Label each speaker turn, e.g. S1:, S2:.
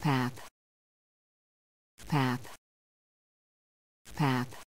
S1: path. Path. Path.